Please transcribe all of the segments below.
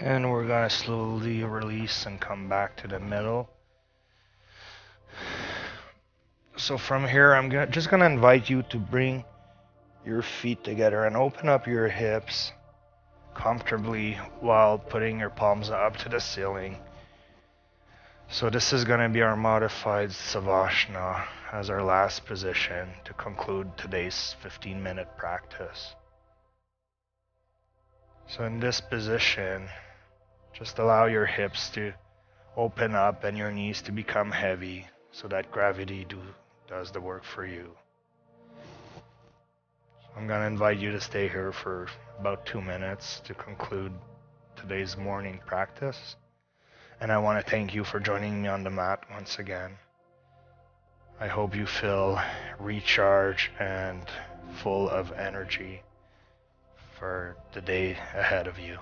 And we're gonna slowly release and come back to the middle. So from here, I'm gonna, just gonna invite you to bring your feet together and open up your hips comfortably while putting your palms up to the ceiling. So this is going to be our modified Savasana as our last position to conclude today's 15 minute practice. So in this position, just allow your hips to open up and your knees to become heavy so that gravity do, does the work for you. I'm going to invite you to stay here for about two minutes to conclude today's morning practice. And I want to thank you for joining me on the mat once again. I hope you feel recharged and full of energy for the day ahead of you.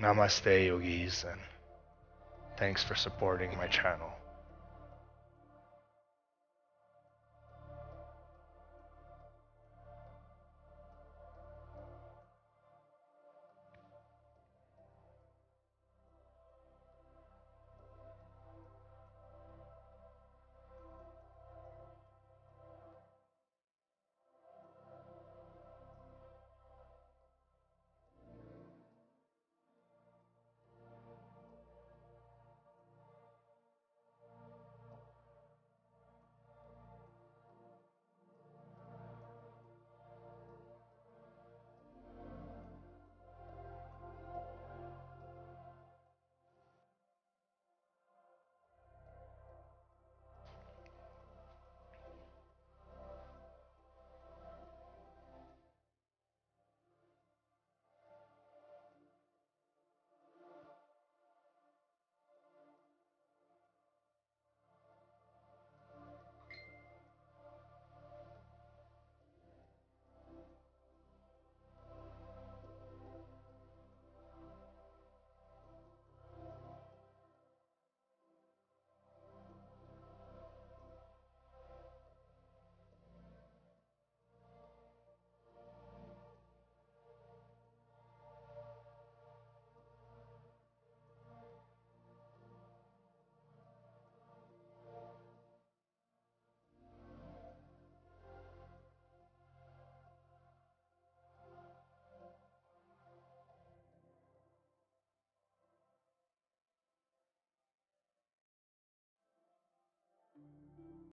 Namaste, yogis, and thanks for supporting my channel.